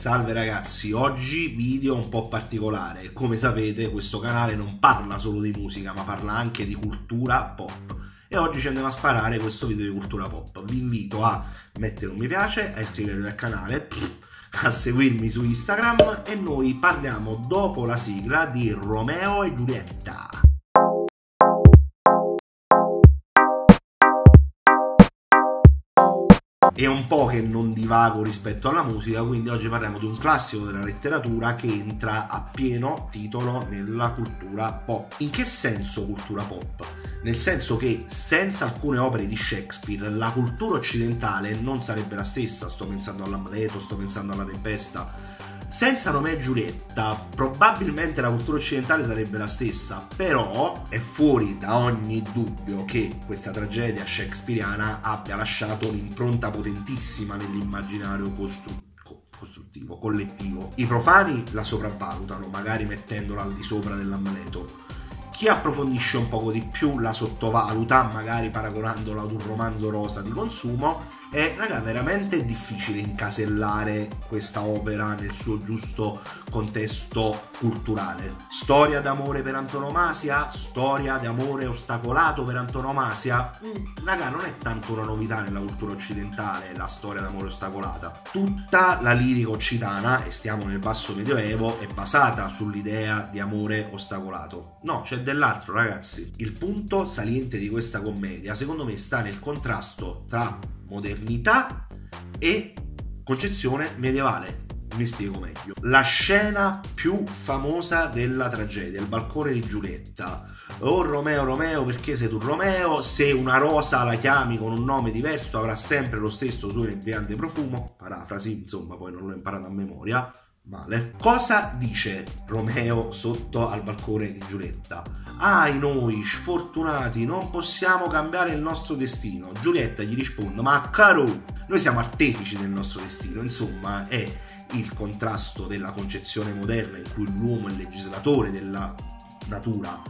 Salve ragazzi, oggi video un po' particolare. Come sapete questo canale non parla solo di musica ma parla anche di cultura pop. E oggi ci andiamo a sparare questo video di cultura pop. Vi invito a mettere un mi piace, a iscrivervi al canale, a seguirmi su Instagram e noi parliamo dopo la sigla di Romeo e Giulietta. È un po' che non divago rispetto alla musica, quindi oggi parliamo di un classico della letteratura che entra a pieno titolo nella cultura pop. In che senso cultura pop? Nel senso che senza alcune opere di Shakespeare la cultura occidentale non sarebbe la stessa, sto pensando all'Amleto, sto pensando alla Tempesta, senza Romeo e Giulietta probabilmente la cultura occidentale sarebbe la stessa, però è fuori da ogni dubbio che questa tragedia shakespeariana abbia lasciato un'impronta potentissima nell'immaginario costruttivo costruttivo, collettivo. I profani la sopravvalutano, magari mettendola al di sopra dell'Amleto. Chi approfondisce un poco di più la sottovaluta, magari paragonandola ad un romanzo rosa di consumo, e raga, veramente difficile incasellare questa opera nel suo giusto contesto culturale. Storia d'amore per antonomasia, storia d'amore ostacolato per antonomasia. Mm, raga, non è tanto una novità nella cultura occidentale la storia d'amore ostacolata. Tutta la lirica occitana, e stiamo nel basso medioevo, è basata sull'idea di amore ostacolato. No, c'è dell'altro, ragazzi. Il punto saliente di questa commedia, secondo me, sta nel contrasto tra modernità e concezione medievale. Mi spiego meglio. La scena più famosa della tragedia, il balcone di Giulietta. Oh Romeo, Romeo, perché sei tu Romeo? Se una rosa la chiami con un nome diverso avrà sempre lo stesso suo inebriante profumo. Parafrasi, insomma, poi non l'ho imparato a memoria Male. Cosa dice Romeo sotto al balcone di Giulietta? Ai noi, sfortunati, non possiamo cambiare il nostro destino. Giulietta gli risponde, ma caro, noi siamo artefici del nostro destino. Insomma, è il contrasto della concezione moderna in cui l'uomo è legislatore della natura,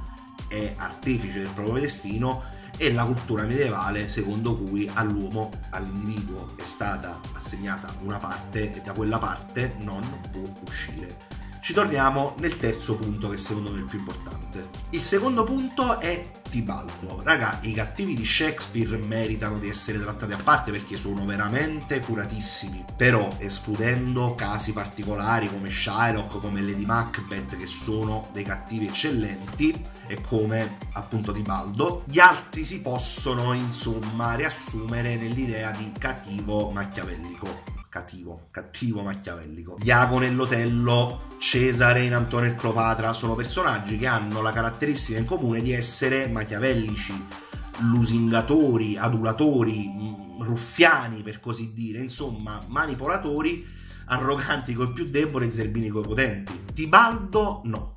è artefice del proprio destino e la cultura medievale secondo cui all'uomo, all'individuo è stata assegnata una parte e da quella parte non può uscire. Ci torniamo nel terzo punto che secondo me è il più importante. Il secondo punto è Tibaldo. Raga, i cattivi di Shakespeare meritano di essere trattati a parte perché sono veramente curatissimi. Però, escludendo casi particolari come Shylock, come Lady Macbeth, che sono dei cattivi eccellenti, e come appunto Tibaldo, gli altri si possono insomma riassumere nell'idea di cattivo machiavellico cattivo, cattivo machiavellico. Iago nell'Otello, Cesare in Antonio e Cleopatra sono personaggi che hanno la caratteristica in comune di essere machiavellici, lusingatori, adulatori, mm, ruffiani per così dire, insomma manipolatori, arroganti col più debole e zerbini coi potenti. Tibaldo no.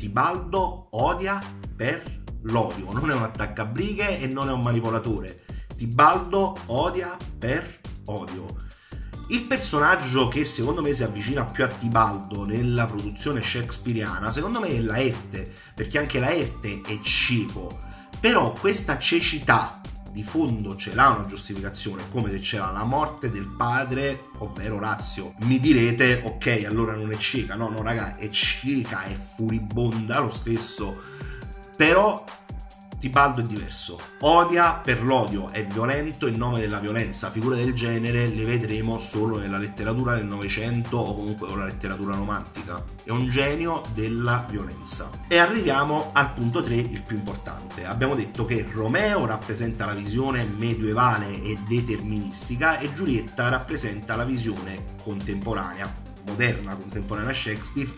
Tibaldo odia per l'odio, non è un attaccabrighe e non è un manipolatore. Tibaldo odia per odio il personaggio che secondo me si avvicina più a Tibaldo nella produzione shakespeariana, secondo me è Laerte, perché anche Laerte è cieco. Però questa cecità di fondo ce l'ha una giustificazione, come se c'era la morte del padre, ovvero Orazio. Mi direte, ok, allora non è cieca. No, no, raga, è cieca, è furibonda lo stesso. Però Tibaldo è diverso. Odia per l'odio, è violento in nome della violenza. Figure del genere le vedremo solo nella letteratura del Novecento o comunque con la letteratura romantica. È un genio della violenza. E arriviamo al punto 3, il più importante. Abbiamo detto che Romeo rappresenta la visione medievale e deterministica e Giulietta rappresenta la visione contemporanea, moderna, contemporanea Shakespeare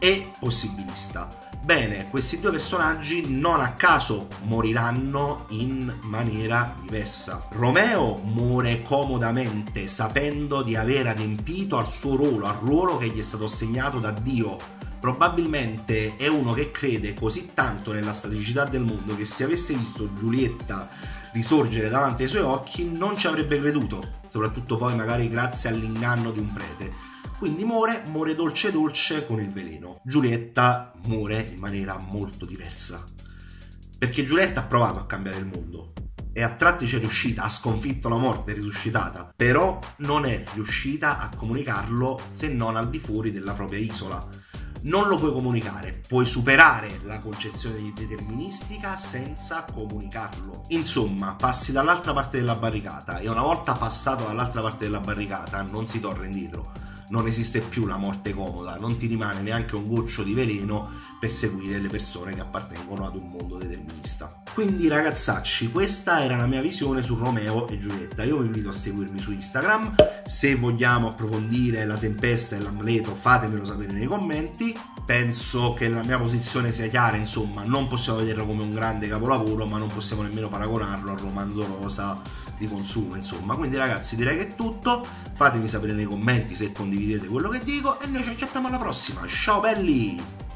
e possibilista. Bene, questi due personaggi non a caso moriranno in maniera diversa. Romeo muore comodamente sapendo di aver adempito al suo ruolo, al ruolo che gli è stato assegnato da Dio. Probabilmente è uno che crede così tanto nella strategicità del mondo che se avesse visto Giulietta risorgere davanti ai suoi occhi non ci avrebbe creduto, soprattutto poi magari grazie all'inganno di un prete. Quindi muore, muore dolce dolce con il veleno. Giulietta muore in maniera molto diversa. Perché Giulietta ha provato a cambiare il mondo e a tratti c'è riuscita, ha sconfitto la morte, è risuscitata, però non è riuscita a comunicarlo se non al di fuori della propria isola non lo puoi comunicare, puoi superare la concezione deterministica senza comunicarlo. Insomma, passi dall'altra parte della barricata e una volta passato dall'altra parte della barricata non si torna indietro. Non esiste più la morte comoda, non ti rimane neanche un goccio di veleno per seguire le persone che appartengono ad un mondo determinista. Quindi ragazzacci, questa era la mia visione su Romeo e Giulietta. Io vi invito a seguirmi su Instagram. Se vogliamo approfondire la tempesta e l'amleto, fatemelo sapere nei commenti. Penso che la mia posizione sia chiara, insomma, non possiamo vederlo come un grande capolavoro, ma non possiamo nemmeno paragonarlo al romanzo rosa di consumo, insomma. Quindi ragazzi, direi che è tutto. Fatemi sapere nei commenti se condividete quello che dico e noi ci acchiappiamo alla prossima. Ciao belli!